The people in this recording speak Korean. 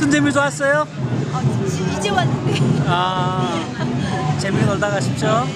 어떤 재미 좋았어요? 아, 이제 왔는데. 아 재미 놀다 가십시오.